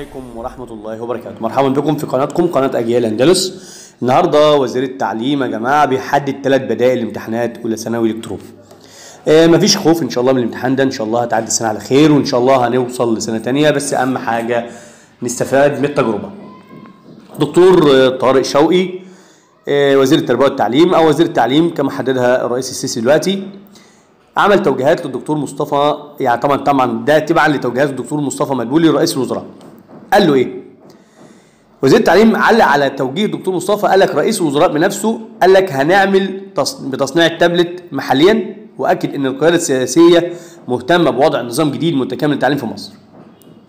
عليكم ورحمة الله وبركاته. مرحبا بكم في قناتكم قناة أجيال أندلس. النهاردة وزير التعليم يا جماعة بيحدد ثلاث بدائل الامتحانات أولى ثانوي إلكتروني آه مفيش خوف إن شاء الله من الامتحان ده. إن شاء الله هتعدي السنة على خير وإن شاء الله هنوصل لسنة تانية. بس أهم حاجة نستفاد من التجربة. دكتور آه، طارق شوقي آه، وزير التربية والتعليم. أو وزير التعليم كما حددها الرئيس السيسي دلوقتي. عمل توجيهات للدكتور مصطفى يعني طبعا طبعا ده تبعا لتوجيهات الدكتور مصطفى مدبولي رئيس الوزراء. قال له إيه؟ وزير التعليم علق على توجيه الدكتور مصطفى قال لك رئيس الوزراء بنفسه قال لك هنعمل تص... بتصنيع التابلت محليا وأكد إن القيادة السياسية مهتمة بوضع نظام جديد متكامل للتعليم في مصر.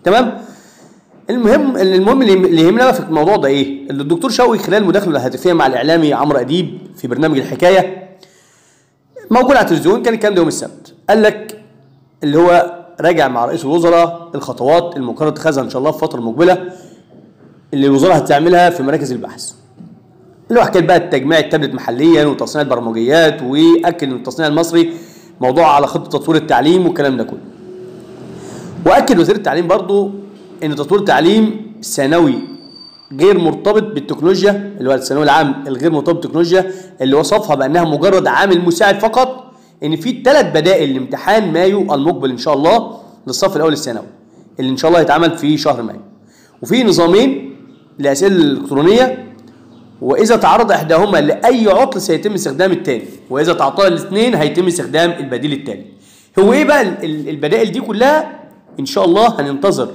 تمام؟ المهم المهم اللي يهمنا في الموضوع ده إيه؟ اللي الدكتور شوقي خلال مداخلة هاتفيه مع الإعلامي عمرو أديب في برنامج الحكاية موجود على التلفزيون كان الكلام ده يوم السبت. قال لك اللي هو راجع مع رئيس الوزراء الخطوات المقرر اتخاذها إن شاء الله في الفترة المقبلة اللي الوزاره هتعملها في مراكز البحث. اللي هو حكاية بقى تجميع التابلت محليا وتصنيع البرمجيات وأكد إن التصنيع المصري موضوع على خطة تطوير التعليم والكلام ده كله. وأكد وزير التعليم برضو إن تطوير التعليم الثانوي غير مرتبط بالتكنولوجيا اللي هو الثانوي العام الغير مرتبط بالتكنولوجيا اللي وصفها بأنها مجرد عامل مساعد فقط إن في ثلاث بدائل لامتحان مايو المقبل إن شاء الله للصف الأول الثانوي اللي إن شاء الله هيتعمل في شهر مايو. وفي نظامين لأسئلة الإلكترونية وإذا تعرض إحداهما لأي عطل سيتم استخدام الثاني وإذا تعطل الاثنين هيتم استخدام البديل الثاني هو إيه بقى ال- ال- البدائل دي كلها؟ إن شاء الله هننتظر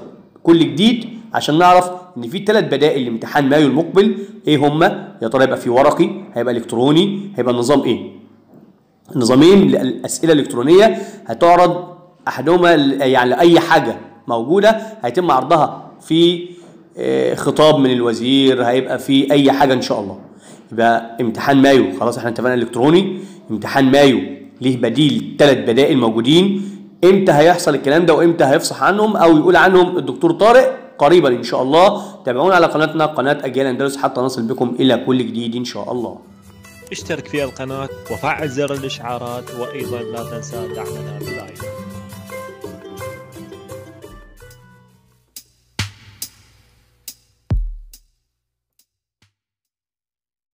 كل جديد عشان نعرف إن في ثلاث بدائل لامتحان مايو المقبل إيه هما؟ يا ترى هيبقى في ورقي؟ هيبقى إلكتروني؟ هيبقى النظام إيه؟ نظامين للاسئله الإلكترونية هتعرض أحدهما يعني لأي حاجة موجودة هيتم عرضها في آه، خطاب من الوزير هيبقى في أي حاجة إن شاء الله. يبقى امتحان مايو خلاص إحنا اتفقنا إلكتروني امتحان مايو ليه بديل ثلاث بدائل موجودين إمتى هيحصل الكلام ده وإمتى هيفصح عنهم أو يقول عنهم الدكتور طارق؟ قريبا إن شاء الله. تابعونا على قناتنا قناة أجيال أندلس حتى نصل بكم إلى كل جديد إن شاء الله. اشترك في القناة وفعل زر الإشعارات وأيضا لا تنسى دعمنا بلايك